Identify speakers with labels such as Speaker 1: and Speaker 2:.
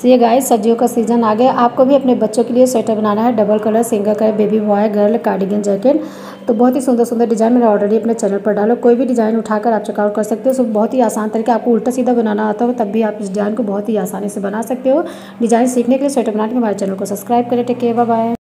Speaker 1: तो ये गाइस सर्दियों का सीज़न आ गया। आपको भी अपने बच्चों के लिए स्वेटर बनाना है। Double colour single colour baby boy girl cardigan jacket तो बहुत ही सुंदर सुंदर डिज़ाइन मैंने ऑलरेडी अपने चैनल पर डालो। कोई भी डिज़ाइन उठाकर आप चेकआउट कर सकते हो। सो बहुत ही आसान तरीके, आपको उल्टा सीधा बनाना आता हो, तब भी आप इस डिज़ाइन को बहुत ही आसानी से बना सकते हो। डिज़ाइन सीखने के लिए स्वेटर बनाने के हमारे चैनल को सब्सक्राइब करें। Take care bye